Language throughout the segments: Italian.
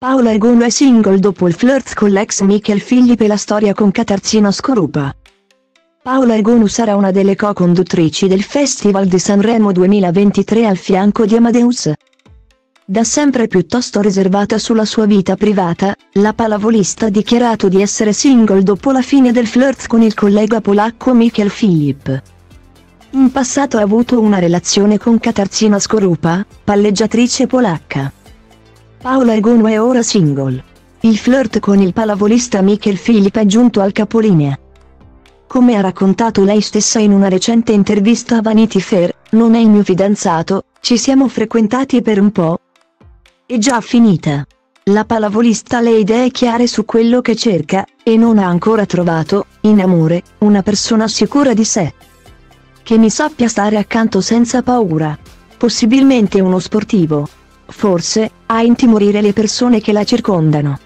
Paola Egonu è single dopo il flirt con l'ex Michael Philip e la storia con Catarzina Scorupa. Paola Egonu sarà una delle co-conduttrici del Festival di Sanremo 2023 al fianco di Amadeus. Da sempre piuttosto riservata sulla sua vita privata, la pallavolista ha dichiarato di essere single dopo la fine del flirt con il collega polacco Michael Philip. In passato ha avuto una relazione con Catarzina Scorupa, palleggiatrice polacca. Paola Egonu è ora single. Il flirt con il pallavolista Michael Philip è giunto al capolinea. Come ha raccontato lei stessa in una recente intervista a Vanity Fair, non è il mio fidanzato, ci siamo frequentati per un po'. È già finita. La pallavolista ha le idee chiare su quello che cerca, e non ha ancora trovato, in amore, una persona sicura di sé. Che mi sappia stare accanto senza paura. Possibilmente uno sportivo forse, a intimorire le persone che la circondano.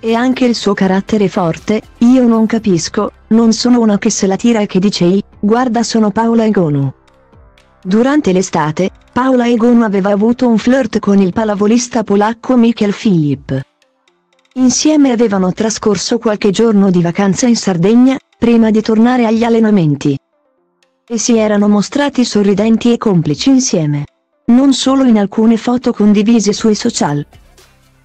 E anche il suo carattere forte, io non capisco, non sono una che se la tira e che dice i, guarda sono Paola Egonu. Durante l'estate, Paola Egonu aveva avuto un flirt con il pallavolista polacco Michael Philip. Insieme avevano trascorso qualche giorno di vacanza in Sardegna, prima di tornare agli allenamenti. E si erano mostrati sorridenti e complici insieme non solo in alcune foto condivise sui social,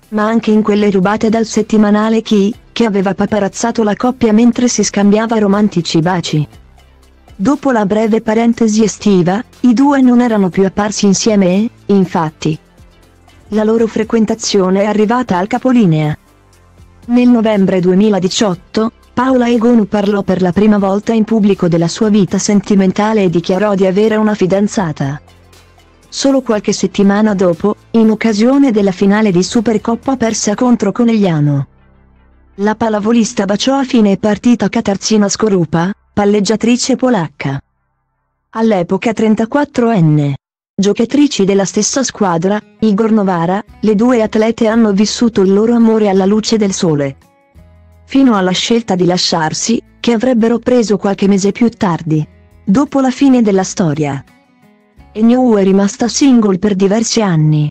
ma anche in quelle rubate dal settimanale Chi, che aveva paparazzato la coppia mentre si scambiava romantici baci. Dopo la breve parentesi estiva, i due non erano più apparsi insieme e, infatti, la loro frequentazione è arrivata al capolinea. Nel novembre 2018, Paola Egonu parlò per la prima volta in pubblico della sua vita sentimentale e dichiarò di avere una fidanzata. Solo qualche settimana dopo, in occasione della finale di Supercoppa persa contro Conegliano. La pallavolista baciò a fine partita Katarzina Skorupa, palleggiatrice polacca. All'epoca 34enne. Giocatrici della stessa squadra, Igor Novara, le due atlete hanno vissuto il loro amore alla luce del sole. Fino alla scelta di lasciarsi, che avrebbero preso qualche mese più tardi. Dopo la fine della storia. New è rimasta single per diversi anni.